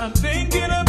I'm thinking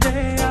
today,